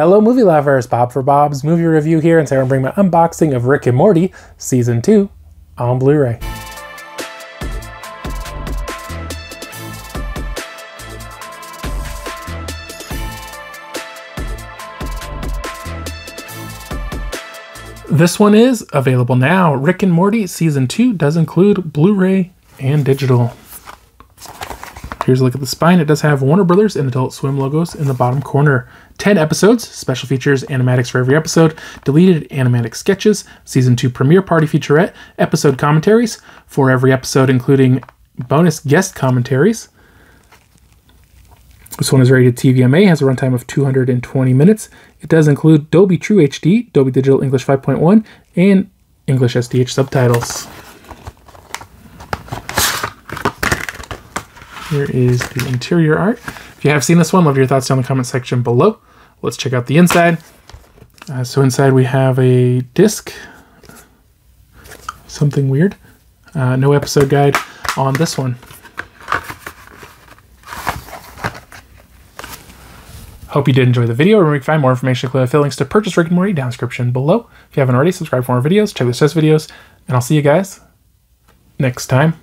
Hello, movie lovers! Bob for Bob's movie review here, and today I'm bring my unboxing of Rick and Morty Season 2 on Blu ray. This one is available now. Rick and Morty Season 2 does include Blu ray and digital. Here's a look at the spine. It does have Warner Brothers and Adult Swim logos in the bottom corner. 10 episodes, special features, animatics for every episode, deleted animatic sketches, season 2 premiere party featurette, episode commentaries for every episode, including bonus guest commentaries. This one is rated TVMA, has a runtime of 220 minutes. It does include Dolby True HD, Dolby Digital English 5.1, and English SDH subtitles. Here is the interior art. If you have seen this one, love your thoughts down in the comment section below. Let's check out the inside. Uh, so inside we have a disc, something weird. Uh, no episode guide on this one. Hope you did enjoy the video. Remember, you can find more information, including affiliate links to purchase Rick and Morty down description below. If you haven't already, subscribe for more videos, check the test videos, and I'll see you guys next time.